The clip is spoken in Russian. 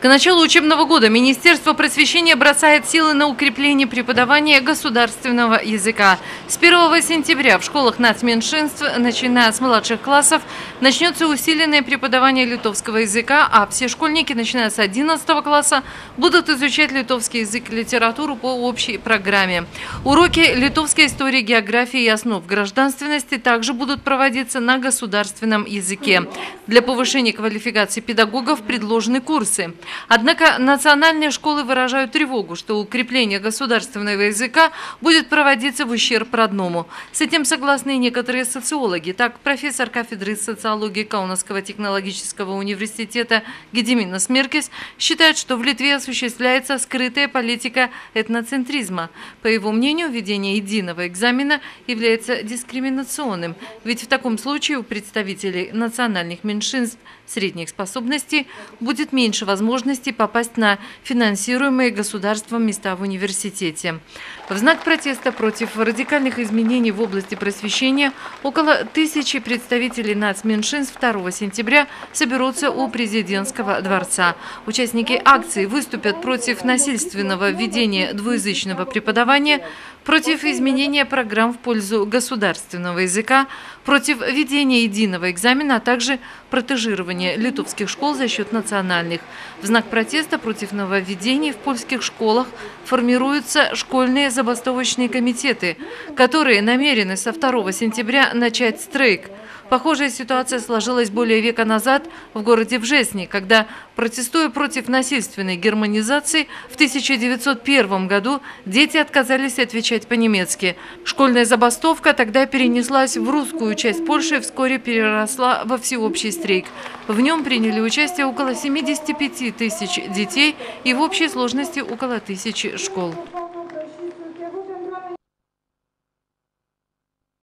К началу учебного года Министерство просвещения бросает силы на укрепление преподавания государственного языка. С 1 сентября в школах нацменьшинств, начиная с младших классов, начнется усиленное преподавание литовского языка, а все школьники, начиная с 11 класса, будут изучать литовский язык и литературу по общей программе. Уроки литовской истории, географии и основ гражданственности также будут проводиться на государственном языке. Для повышения квалификации педагогов предложены курсы – Однако национальные школы выражают тревогу, что укрепление государственного языка будет проводиться в ущерб родному. С этим согласны некоторые социологи. Так, профессор кафедры социологии Каунасского технологического университета Гедимина Смеркис считает, что в Литве осуществляется скрытая политика этноцентризма. По его мнению, введение единого экзамена является дискриминационным, ведь в таком случае у представителей национальных меньшинств средних способностей будет меньше возможностей возможности попасть на финансируемые государством места в университете. В знак протеста против радикальных изменений в области просвещения около тысячи представителей нацменьшинств 2 сентября соберутся у президентского дворца. Участники акции выступят против насильственного введения двуязычного преподавания, против изменения программ в пользу государственного языка, против введения единого экзамена, а также протежирования литовских школ за счет национальных. В знак протеста против нововведений в польских школах формируются школьные забастовочные комитеты, которые намерены со 2 сентября начать стрейк. Похожая ситуация сложилась более века назад в городе Вжесни, когда, протестуя против насильственной германизации, в 1901 году дети отказались отвечать по-немецки. Школьная забастовка тогда перенеслась в русскую часть Польши и вскоре переросла во всеобщий стрейк. В нем приняли участие около 75 тысяч детей и в общей сложности около тысячи школ.